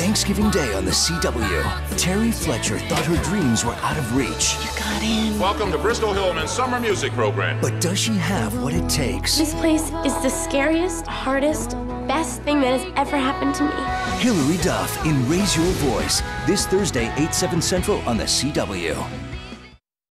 Thanksgiving Day on the CW, Terri Fletcher thought her dreams were out of reach. You got in. Welcome to Bristol Hillman's summer music program. But does she have what it takes? This place is the scariest, hardest, best thing that has ever happened to me. Hilary Duff in Raise Your Voice, this Thursday, 8, 7 Central on the CW.